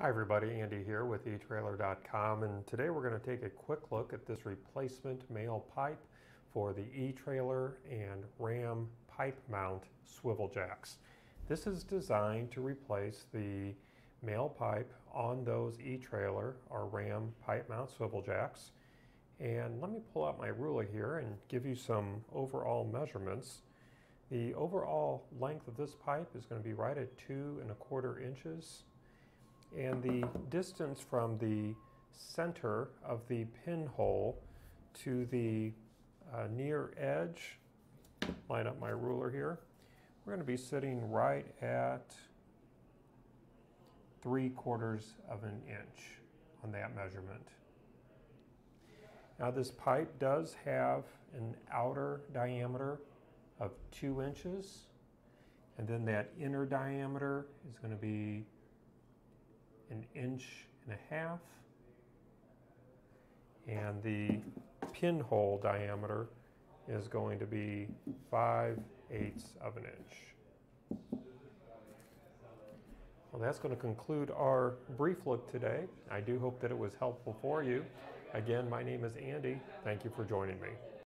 Hi everybody, Andy here with eTrailer.com and today we're going to take a quick look at this replacement male pipe for the eTrailer and Ram pipe mount swivel jacks. This is designed to replace the male pipe on those eTrailer or Ram pipe mount swivel jacks. And let me pull out my ruler here and give you some overall measurements. The overall length of this pipe is going to be right at two and a quarter inches and the distance from the center of the pinhole to the uh, near edge, line up my ruler here, we're going to be sitting right at three quarters of an inch on that measurement. Now this pipe does have an outer diameter of two inches and then that inner diameter is going to be an inch and a half. And the pinhole diameter is going to be 5 eighths of an inch. Well, that's going to conclude our brief look today. I do hope that it was helpful for you. Again, my name is Andy. Thank you for joining me.